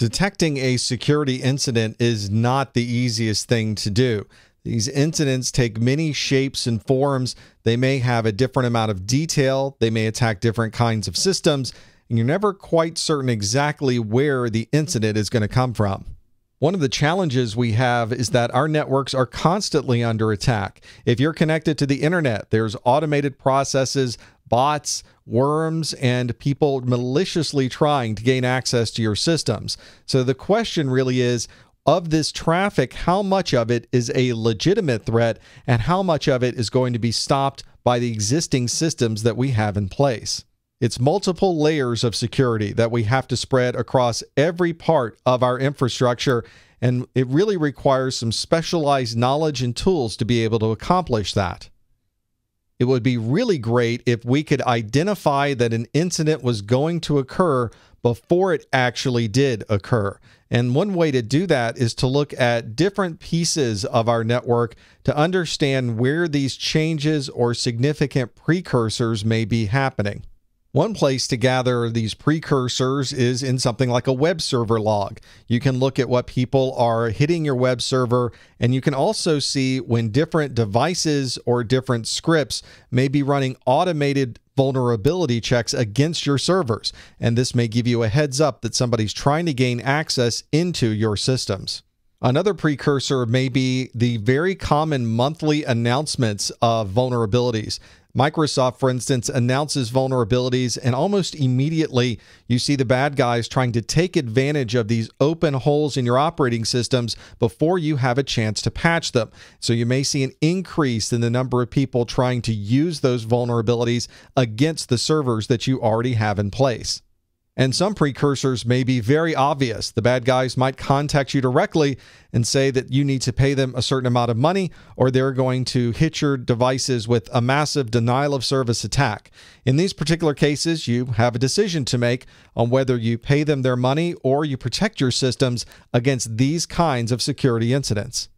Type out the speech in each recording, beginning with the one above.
Detecting a security incident is not the easiest thing to do. These incidents take many shapes and forms. They may have a different amount of detail, they may attack different kinds of systems, and you're never quite certain exactly where the incident is going to come from. One of the challenges we have is that our networks are constantly under attack. If you're connected to the internet, there's automated processes bots, worms, and people maliciously trying to gain access to your systems. So the question really is of this traffic, how much of it is a legitimate threat and how much of it is going to be stopped by the existing systems that we have in place? It's multiple layers of security that we have to spread across every part of our infrastructure, and it really requires some specialized knowledge and tools to be able to accomplish that. It would be really great if we could identify that an incident was going to occur before it actually did occur. And one way to do that is to look at different pieces of our network to understand where these changes or significant precursors may be happening. One place to gather these precursors is in something like a web server log. You can look at what people are hitting your web server, and you can also see when different devices or different scripts may be running automated vulnerability checks against your servers. And this may give you a heads up that somebody's trying to gain access into your systems. Another precursor may be the very common monthly announcements of vulnerabilities. Microsoft, for instance, announces vulnerabilities, and almost immediately you see the bad guys trying to take advantage of these open holes in your operating systems before you have a chance to patch them. So you may see an increase in the number of people trying to use those vulnerabilities against the servers that you already have in place. And some precursors may be very obvious. The bad guys might contact you directly and say that you need to pay them a certain amount of money, or they're going to hit your devices with a massive denial of service attack. In these particular cases, you have a decision to make on whether you pay them their money or you protect your systems against these kinds of security incidents.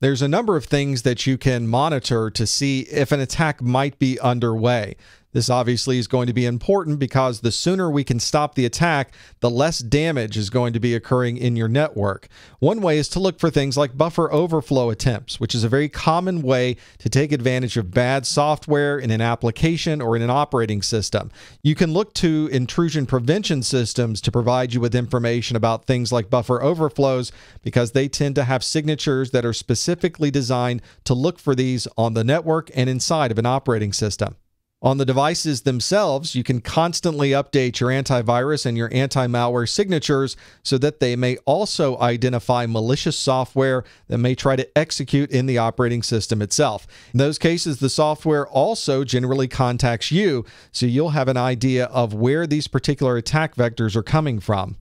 There's a number of things that you can monitor to see if an attack might be underway. This obviously is going to be important because the sooner we can stop the attack, the less damage is going to be occurring in your network. One way is to look for things like buffer overflow attempts, which is a very common way to take advantage of bad software in an application or in an operating system. You can look to intrusion prevention systems to provide you with information about things like buffer overflows because they tend to have signatures that are specifically designed to look for these on the network and inside of an operating system. On the devices themselves, you can constantly update your antivirus and your anti malware signatures so that they may also identify malicious software that may try to execute in the operating system itself. In those cases, the software also generally contacts you, so you'll have an idea of where these particular attack vectors are coming from.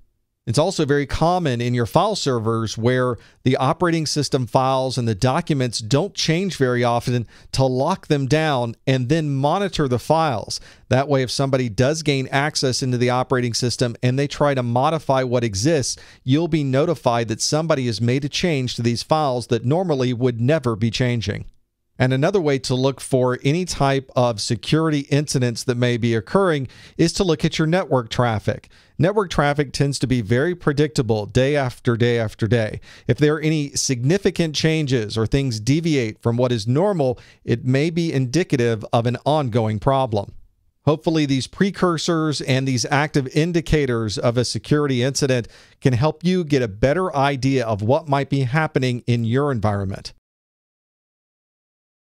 It's also very common in your file servers where the operating system files and the documents don't change very often to lock them down and then monitor the files. That way, if somebody does gain access into the operating system and they try to modify what exists, you'll be notified that somebody has made a change to these files that normally would never be changing. And another way to look for any type of security incidents that may be occurring is to look at your network traffic. Network traffic tends to be very predictable day after day after day. If there are any significant changes or things deviate from what is normal, it may be indicative of an ongoing problem. Hopefully, these precursors and these active indicators of a security incident can help you get a better idea of what might be happening in your environment.